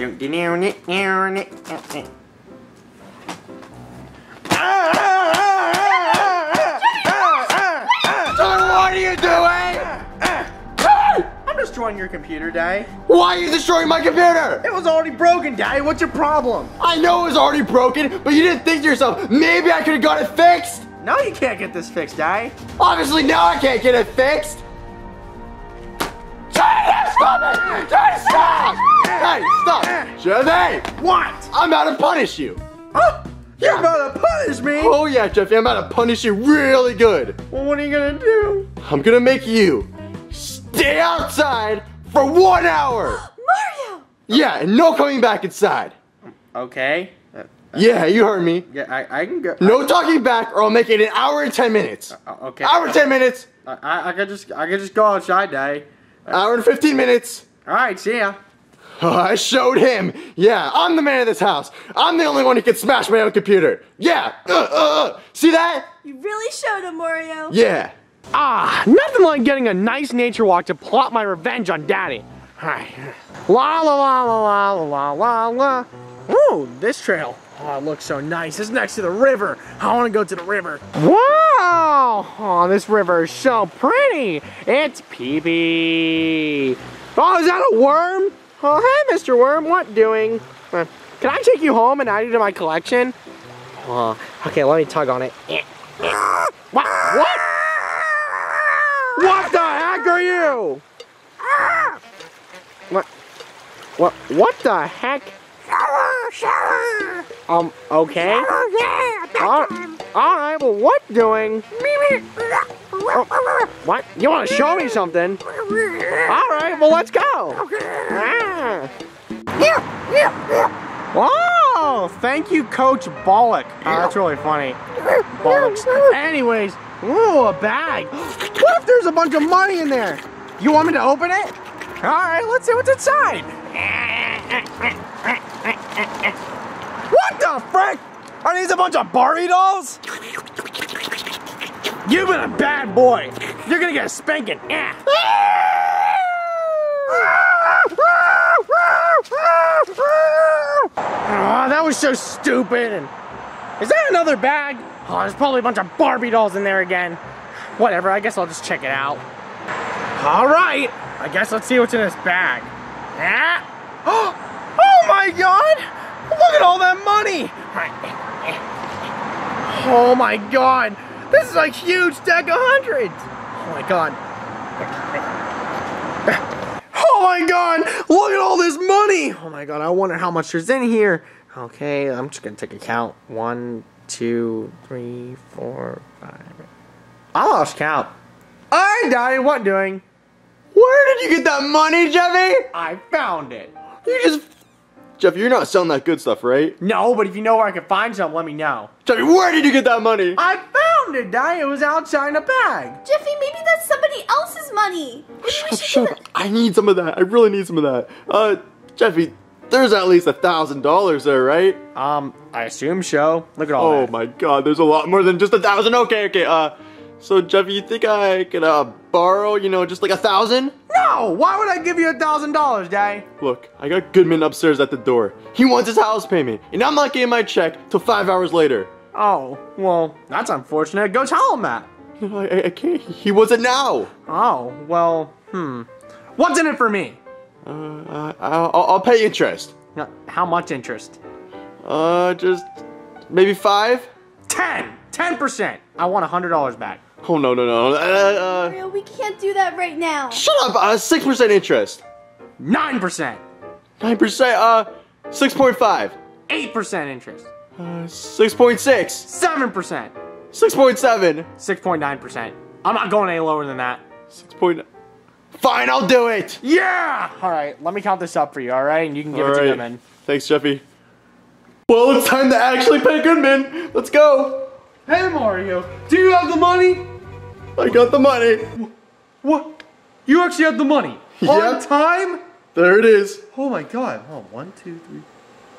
What are you doing? I'm destroying your computer, Daddy. Why are you destroying my computer? It was already broken, Daddy. What's your problem? I know it was already broken, but you didn't think to yourself, maybe I could have got it fixed. No, you can't get this fixed, Daddy. Obviously now I can't get it fixed. Jay, stop it! Jay, stop! Hey, stop! Jeffy, What? I'm about to punish you. Oh, you're about to punish me? Oh yeah, Jeffy, I'm about to punish you really good. Well, what are you gonna do? I'm gonna make you stay outside for one hour. Mario! Yeah, and no coming back inside. Okay. Uh, Yeah, you heard me. yeah, I, I can go. No talking back, or I'll make it an hour and ten minutes. Uh, okay. Hour and ten minutes. I, I, I could just, I could just go outside, Daddy. Hour and fifteen minutes. All right, see ya. Oh, I showed him. Yeah, I'm the man of this house. I'm the only one who can smash my own computer. Yeah. Uh, uh, uh. See that? You really showed him, Mario. Yeah. Ah, nothing like getting a nice nature walk to plot my revenge on Daddy. Alright. La la la la la la la la. Ooh, this trail. Oh, it looks so nice. It's next to the river. I want to go to the river. Wow! Oh, this river is so pretty. It's pee pee. Oh, is that a worm? Oh, hey, Mr. Worm. What doing? Uh, Can I take you home and add you to my collection? Oh, okay, let me tug on it. What? What? What the heck are you? What? What? What the heck? Um. Okay. All, all right. Well, what doing? What? You want to show me something? All right. Well, let's go. Ah. Oh, thank you, Coach Bollock. Oh, that's really funny. Bollocks. Anyways, ooh, a bag. What if there's a bunch of money in there? You want me to open it? All right, let's see what's inside. What the frick? Are these a bunch of Barbie dolls? You've been a bad boy. You're gonna get a spanking. Yeah. Oh, that was so stupid. And is that another bag? Oh, there's probably a bunch of Barbie dolls in there again. Whatever, I guess I'll just check it out. All right, I guess let's see what's in this bag. Ah. Oh my God! Look at all that money! Oh my God! This is a huge deck of hundreds! Oh my God! Oh my God! Look at all this money! Oh my God! I wonder how much there's in here. Okay, I'm just gonna take a count. One, two, three, four, five. I lost count. All right, Daddy. What doing? Where did you get that money, Jeffy? I found it. You just. Jeffy, you're not selling that good stuff, right? No, but if you know where I can find some, let me know. Jeffy, where did you get that money? I found it, Daddy. It was outside in a bag. Jeffy, maybe that's somebody else's money. Maybe we Shut, should shut up. I need some of that. I really need some of that. Uh, Jeffy, there's at least a thousand dollars there, right? Um, I assume so. Look at all Oh that. my god, there's a lot more than just a thousand. Okay, okay, uh, so Jeffy, you think I could, uh, borrow, you know, just like a thousand? No! Why would I give you a thousand dollars, Daddy? Look, I got Goodman upstairs at the door. He wants his house payment, and I'm not getting my check till five hours later. Oh, well, that's unfortunate. Go tell him that. You I, I- I can't. He wants it now. Oh, well, hmm. What's in it for me? Uh, I, I'll, I'll pay interest. Uh, How much interest? Uh, just maybe five. Ten! Ten percent! I want a hundred dollars back. Oh no no no. Uh, uh, Mario, we can't do that right now. shut up. Uh, six percent interest. Nine percent! Nine percent. Uh, six point five. Eight percent interest. Uh, six point six. Seven percent. Six point seven. Six point nine percent. I'm not going any lower than that. Six point. Fine, I'll do it. Yeah! Alright, let me count this up for you, alright? And you can give All it to right. Goodman. Thanks, Jeffy. Well, it's time to actually pay Goodman. Let's go. Hey, Mario, do you have the money? I got the money. What? You actually have the money? Yep. On time? There it is. Oh my god. Oh, one, two, three.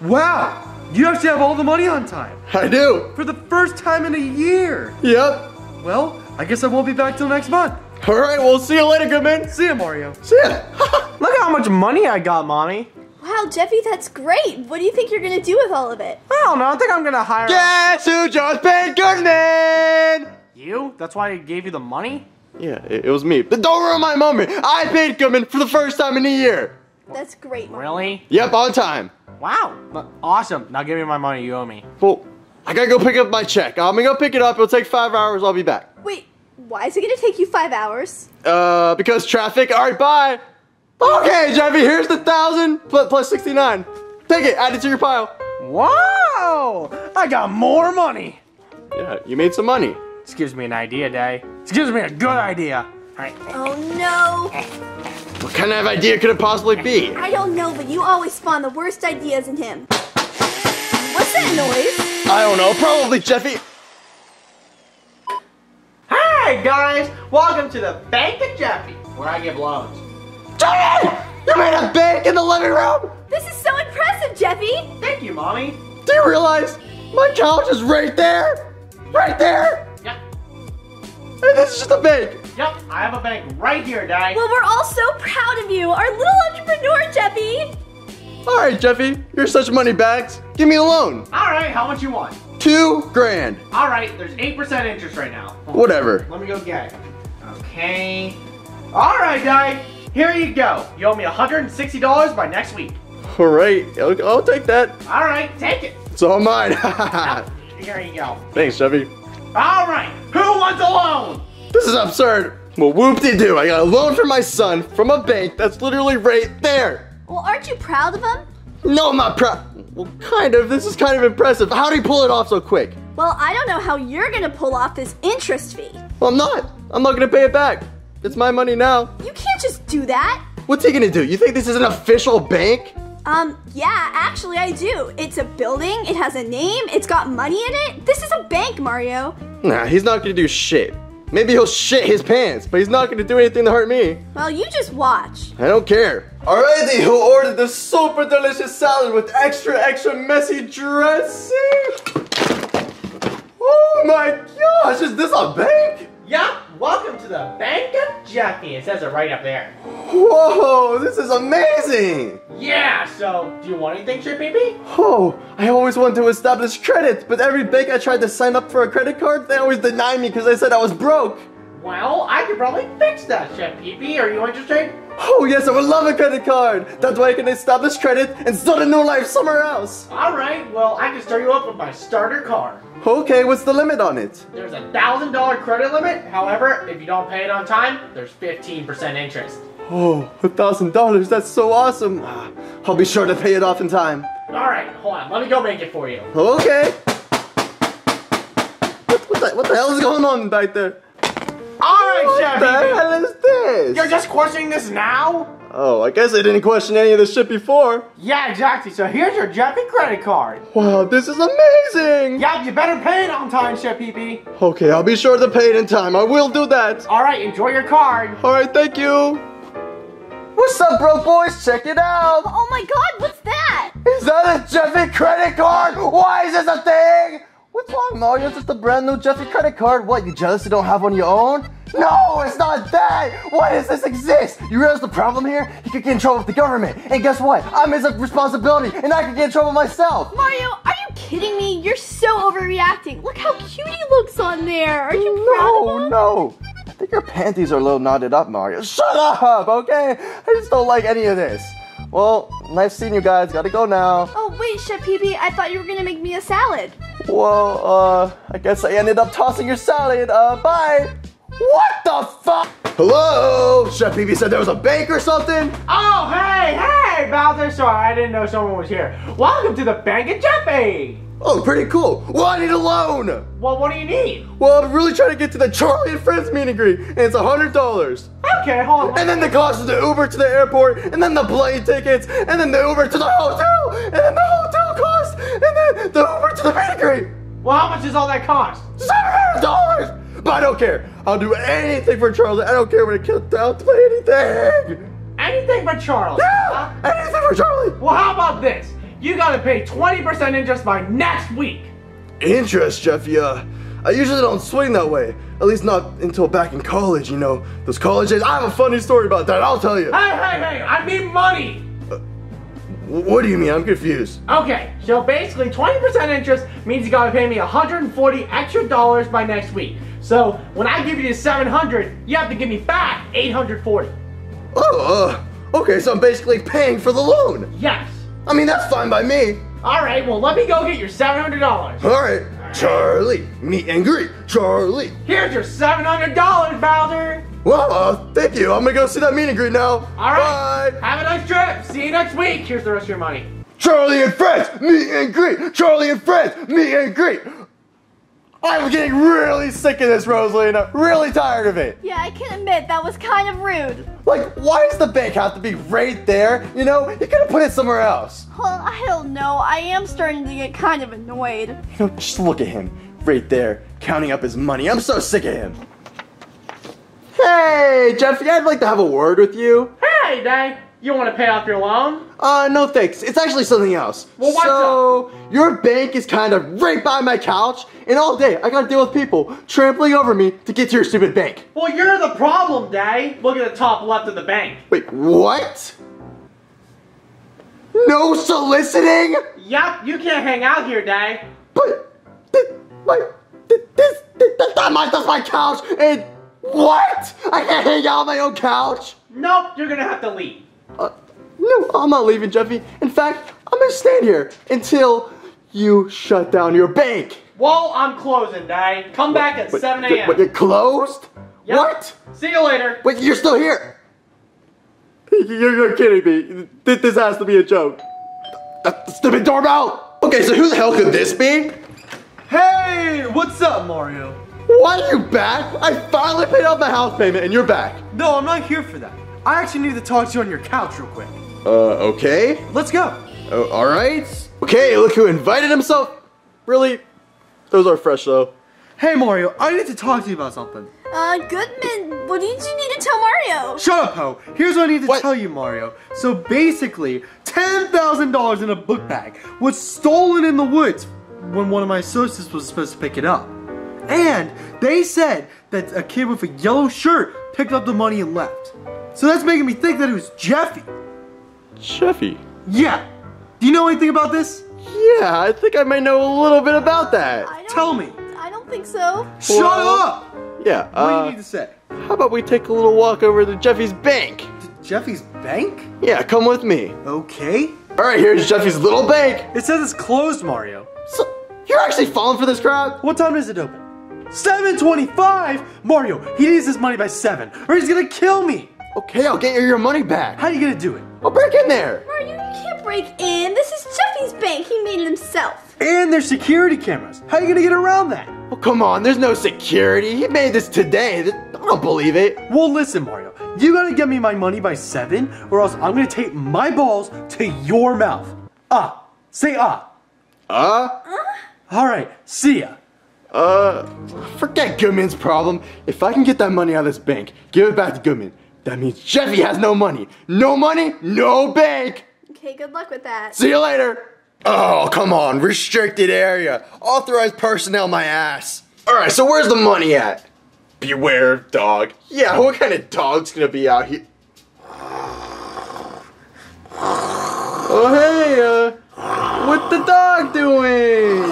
Wow! You actually have all the money on time. I do. For the first time in a year. Yep. Well, I guess I won't be back till next month. All right, we'll see you later, Goodman. See ya, Mario. See ya. Look how much money I got, Mommy. Wow, Jeffy, that's great. What do you think you're gonna do with all of it? I don't know. I think I'm gonna hire Guess who just paid Goodman? you. That's why I gave you the money. Yeah, it, it was me. But don't ruin my moment. I paid Goodman for the first time in a year. That's great, Mario. Really? Yep, on time. Wow. Awesome. Now give me my money. You owe me. Well, I gotta go pick up my check. I'm gonna go pick it up. It'll take five hours. I'll be back. Wait, why is it gonna take you five hours? Uh, because traffic. All right, bye. Okay, Jeffy, here's the thousand plus, plus 69. Take it, add it to your pile. Wow! I got more money. Yeah, you made some money. This gives me an idea, Day. This gives me a good idea. All right. Oh no. What kind of idea could it possibly be? I don't know, but you always spawn the worst ideas in him. What's that noise? I don't know, probably Jeffy. Hey guys, welcome to the Bank of Jeffy, where I give loans. Jeffy! You made a bank in the living room? This is so impressive, Jeffy. Thank you, mommy. Do you realize my couch is right there? Right there? Yep, And this is just a bank. Yep. I have a bank right here, Day. Well, we're all so proud of you, our little entrepreneur, Jeffy. All right, Jeffy, you're such money bags. Give me a loan. All right, how much you want? Two grand. All right, there's eight percent interest right now. Whatever. Let me go get it. Okay. All right, Day. Here you go. You owe me $160 by next week. All right, I'll, I'll take that. All right, take it. It's all mine. Here you go. Thanks, Jeffy. All right, who wants a loan? This is absurd. Well, whoop-de-doo. I got a loan for my son from a bank that's literally right there. Well, aren't you proud of him? No, I'm not proud. Well, kind of. This is kind of impressive. How do you pull it off so quick? Well, I don't know how you're gonna pull off this interest fee. Well, I'm not. I'm not gonna pay it back. It's my money now. You can't just do that. What's he gonna do? You think this is an official bank? Um, yeah, actually I do. It's a building, it has a name, it's got money in it. This is a bank, Mario. Nah, he's not gonna do shit. Maybe he'll shit his pants, but he's not gonna do anything to hurt me. Well, you just watch. I don't care. Alrighty, who ordered the super delicious salad with extra, extra messy dressing? Oh my gosh, is this a bank? Yep, welcome to the Bank of Jeffy. It says it right up there. Whoa, this is amazing! Yeah, so do you want anything, Chef Pee Pee? Oh, I always wanted to establish credit, but every bank I tried to sign up for a credit card, they always deny me because they said I was broke. Well, I could probably fix that, Chef Pee Are you interested? Oh yes, I would love a credit card. That way I can establish credit and start a new life somewhere else. All right, well, I can start you up with my starter car. Okay, what's the limit on it? There's a thousand dollar credit limit. However, if you don't pay it on time, there's 15% interest. Oh, a thousand dollars, that's so awesome. Ah, I'll be sure to pay it off in time. All right, hold on. Let me go make it for you. Okay. What, what, the, what the hell is going on back there? All right, What the hell is this? You're just questioning this now? Oh, I guess I didn't question any of this shit before. Yeah, exactly. So here's your Jeffy credit card. Wow, this is amazing. Yeah, you better pay it on time, Chef Pee Okay, I'll be sure to pay it in time. I will do that. All right, enjoy your card. All right, thank you. What's up, bro boys? Check it out. Oh my god, what's that? Is that a Jeffy credit card? Why is this a thing? Mario? It's just a brand new Jeffy credit card. What, you jealous you don't have one of your own? No, it's not that. Why does this exist? You realize the problem here? He could get in trouble with the government. And guess what? I'm his responsibility, and I could get in trouble myself. Mario, are you kidding me? You're so overreacting. Look how cute he looks on there. Are you proud No, of him? No, no. I think your panties are a little knotted up, Mario. Shut up, okay? I just don't like any of this. Well, nice seeing you guys. Gotta go now. Oh wait, Chef Pee I thought you were gonna make me a salad. Well, uh, I guess I ended up tossing your salad. Uh, bye. What the fuck? Hello? Chef Pee said there was a bank or something? Oh, hey, hey, Bowser. Sorry, I didn't know someone was here. Welcome to the Bank of Jeffy. Oh, pretty cool. Well, I need a loan. Well, what do you need? Well, I'm really trying to get to the Charlie and Friends meet and greet, and it's a hundred dollars. Okay, hold on. And then the cost of the Uber to the airport, and then the plane tickets, and then the Uber to the hotel, and then the hotel cost, and then the Uber to the meet and greet. Well, how much does all that cost? Seven hundred dollars. But I don't care. I'll do anything for Charlie. I don't care when it comes down to anything. Anything but Charlie. Yeah, anything for Charlie. Well, how about this? You gotta pay 20% interest by next week. Interest, Jeffy. Uh, I usually don't swing that way. At least not until back in college. You know, those college days. I have a funny story about that. I'll tell you. Hey, hey, hey, I need money. What do you mean? I'm confused. Okay, so basically 20% interest means you gotta pay me 140 extra dollars by next week. So when I give you the 700, you have to give me back 840. Oh, uh, okay, so I'm basically paying for the loan. Yes. I mean, that's fine by me. All right, well let me go get your $700. All right, Charlie, meet and greet, Charlie. Here's your $700, Bowser. Well, uh, thank you. I'm gonna go see that meet and greet now. All right. Bye. Have a nice trip. See you next week. Here's the rest of your money. Charlie and friends, meet and greet. Charlie and friends, meet and greet. I'm getting really sick of this, Rosalina. Really tired of it. Yeah, I can admit that was kind of rude. Like, why does the bank have to be right there? You know, you could have put it somewhere else. Well, I don't know. I am starting to get kind of annoyed. You know, just look at him, right there, counting up his money. I'm so sick of him. Hey, Jeffy, I'd like to have a word with you. Hey, Day. You want to pay off your loan? Uh, no thanks. It's actually something else. Well, what's so, your bank is kind of right by my couch, and all day I gotta deal with people trampling over me to get to your stupid bank. Well, you're the problem, Day. Look at the top left of the bank. Wait, what? No soliciting? Yup, you can't hang out here, Day. But, th- my, th- this, th- th- my, that's my couch, and what? I can't hang out on my own couch? Nope, you're gonna have to leave. No, I'm not leaving, Jeffy. In fact, I'm gonna stand here until you shut down your bank. Well, I'm closing, Day. Come back at Wait, 7 th- a.m. What, you're closed? Yep. What? See you later. Wait, you're still here? You're, you're kidding me. Th- This has to be a joke. That's stupid doorbell! Okay, so who the hell could this be? Hey, what's up, Mario? Why are you back? I finally paid off my house payment and you're back. No, I'm not here for that. I actually need to talk to you on your couch real quick. Uh, okay. Let's go. Oh, alright. Okay, look who invited himself. Really? Those are fresh though. Hey, Mario, I need to talk to you about something. Uh, Goodman, what did you need to tell Mario? Shut up, Ho. Here's what I need to What? tell you, Mario. So basically, $10,000 in a book bag was stolen in the woods when one of my associates was supposed to pick it up. And they said that a kid with a yellow shirt picked up the money and left. So that's making me think that it was Jeffy. Jeffy. Yeah. Do you know anything about this? Yeah, I think I might know a little bit about that. Tell me. I don't think so. Shut Well- up! Yeah, What do you uh, need to say? how about we take a little walk over to Jeffy's bank? Jeffy's bank? Yeah, come with me. Okay. Alright, here's Jeffy's little bank. It says it's closed, Mario. So, you're actually falling for this crap? What time is it open? 725? Mario, he needs his money by 7, or he's gonna kill me! Okay, I'll get you your money back. How are you gonna do it? I'll break in there. Mario, you can't break in. This is Jeffy's bank. He made it himself. And there's security cameras. How are you gonna get around that? Oh, come on, there's no security. He made this today. I don't believe it. Well, listen, Mario. You gotta get me my money by 7, or else I'm gonna tape my balls to your mouth. Ah. Say ah. Uh? Alright, see ya. Uh, forget Goodman's problem. If I can get that money out of this bank, give it back to Goodman. That means Jeffy has no money. No money, no bank. Okay, good luck with that. See you later. Oh, come on. Restricted area. Authorized personnel, my ass. All right, so where's the money at? Beware of dog. Yeah, what kind of dog's gonna be out here? Oh, hey, uh, what the dog doing?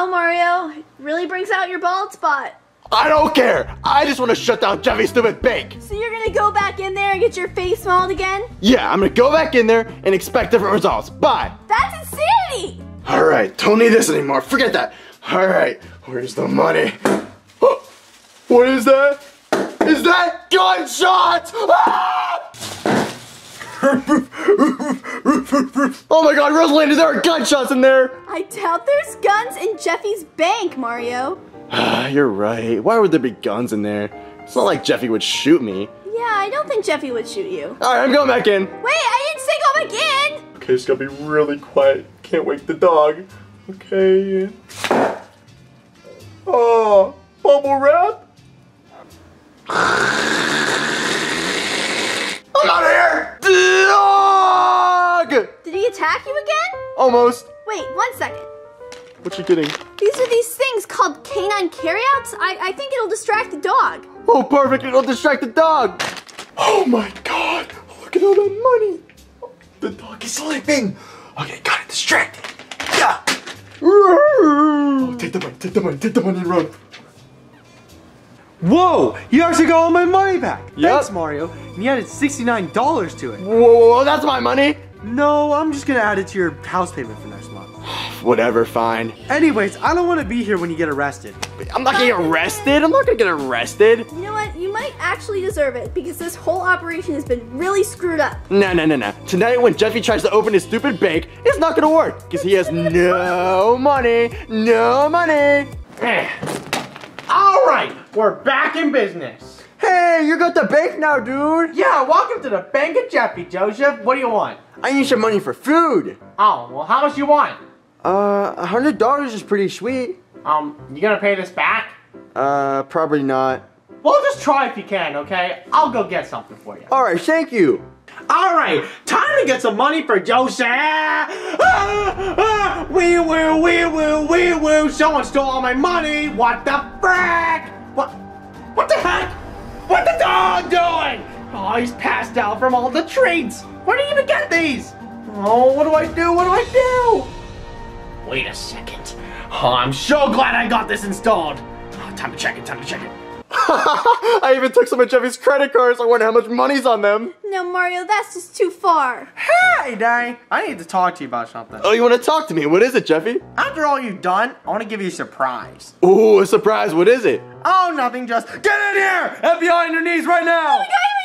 Wow, Mario, really brings out your bald spot. I don't care. I just want to shut down Jeffy's stupid bank. So you're gonna go back in there and get your face mauled again? Yeah, I'm gonna go back in there and expect different results. Bye. That's insanity! All right, don't need this anymore. Forget that. All right, where's the money? Oh, what is that? Is that gunshots? Ah! oh my God, Rosalina, there are gunshots in there. I doubt there's guns in Jeffy's bank, Mario. Ah, You're right. Why would there be guns in there? It's not like Jeffy would shoot me. Yeah, I don't think Jeffy would shoot you. All right, I'm going back in. Wait, I didn't say go back in! Okay, it's gonna be really quiet. Can't wake the dog. Okay. Oh, bubble wrap. I'm out of here. Dog. Did he attack you again? Almost. Wait, one second. What you getting? These are these things called canine carryouts. I, I think it'll distract the dog. Oh, perfect. It'll distract the dog. Oh my god! Look at all that money! The dog is sleeping! Okay, got it distracted. Yeah! Oh, take the money, take the money, take the money and run. Whoa! You actually got all my money back. Yep. Thanks, Mario. And you added $69 to it. Whoa, whoa, whoa, that's my money? No, I'm just gonna add it to your house payment for next month. Whatever, fine. Anyways, I don't want to be here when you get arrested. I'm not getting arrested. I'm not gonna get arrested. You know what? You might actually deserve it because this whole operation has been really screwed up. No, no, no, no. Tonight when Jeffy tries to open his stupid bank, it's not gonna work because he has no money, no money. All right, we're back in business. Hey, you got the bank now, dude. Yeah, welcome to the Bank of Jeffy, Joseph. What do you want? I need some money for food. Oh, well, how much you want? Uh, a hundred dollars is pretty sweet. Um, you gonna pay this back? Uh, probably not. Well, just try if you can, okay? I'll go get something for you. All right, thank you. All right, time to get some money for Joseph. Ah, ah, wee woo, wee woo, wee woo. Someone stole all my money. What the frick? What? What the heck? What the dog doing? Oh, he's passed out from all the treats. Where do you even get these? Oh, what do I do? What do I do? Wait a second. Oh, I'm so glad I got this installed. Oh, time to check it. Time to check it. I even took some of Jeffy's credit cards. I wonder how much money's on them. No, Mario, that's just too far. Hey, Danny, I need to talk to you about something. Oh, you want to talk to me? What is it, Jeffy? After all you've done, I want to give you a surprise. Ooh, a surprise. What is it? Oh, nothing, just get in here! FBI on your knees right now! We got him